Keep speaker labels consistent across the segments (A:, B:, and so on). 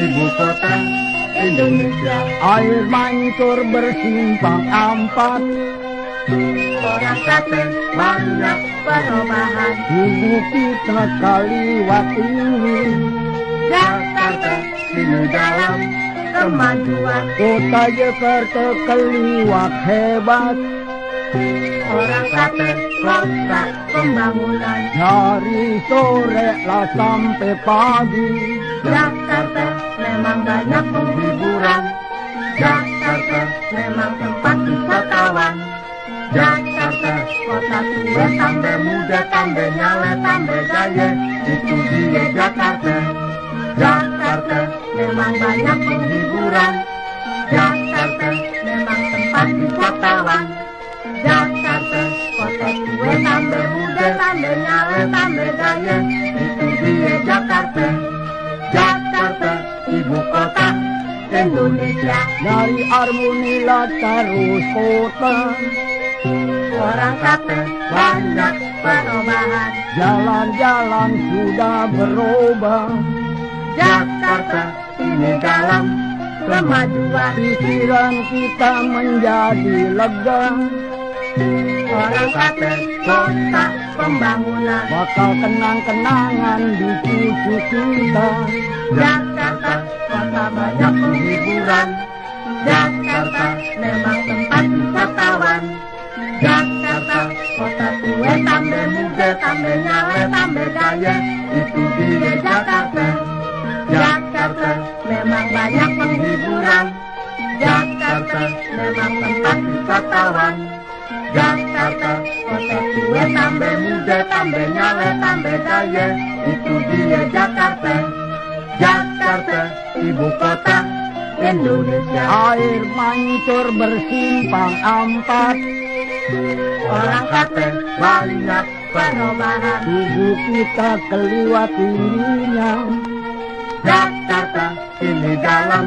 A: ibu kota Indonesia.
B: Air mancur bersimpang ampat
A: Orang kata banyak perubahan.
B: Ibu kita kaliwat tinggi
A: Jakarta sini dalam kemajuan.
B: Kota Jakarta keliwat hebat
A: Orang kata kota pembangunan.
B: Dari sore lah sampai pagi
A: Jakarta memang banyak penghiburan. Jakarta memang tempat wisatawan. Jakarta kota tua tambah muda tambah nyala tambah gaya itu dia Jakarta. Jakarta memang banyak penghiburan. Jakarta memang tempat wisatawan. Jakarta kota tua tambah muda tambah nyala tambah gaya itu dia Jakarta. Jakarta kota Indonesia.
B: Dari Armunila terus kota
A: Orang kata banyak perubahan.
B: Jalan-jalan sudah berubah
A: Jakarta ini dalam kemajuan.
B: Pikiran kita menjadi lega
A: Orang kata kota pembangunan.
B: Bakal kenang-kenangan di cucu kita
A: Jakarta kota banyak penghiburan. Jakarta memang tempat wisatawan. Jakarta kota tua tambah muda tambah nyala tambah gaya itu dia Jakarta. Jakarta memang banyak penghiburan. Jakarta memang tempat wisatawan. Jakarta kota tua tambah muda tambah nyala tambah gaya itu dia Jakarta. Ibu kota Indonesia.
B: Air mancur bersimpang ampat
A: Orang kata banyak perubahan.
B: Tubuh kita keliwat tingginya
A: Jakarta ini dalam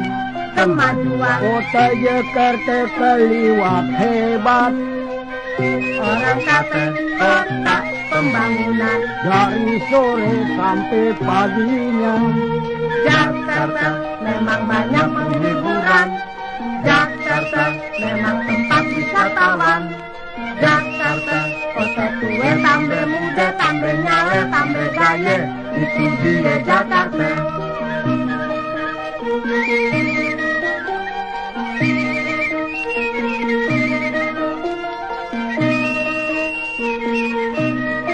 A: kemajuan.
B: Kota Jakarta keliwat hebat
A: Orang kata kota pembangunan
B: dari sore sampai paginya.
A: Jakarta memang banyak penghiburan. Jakarta memang tempat wisatawan. Jakarta kota tua tambah muda tambah nyawa tambah gaya itu dia Jakarta. Thank you.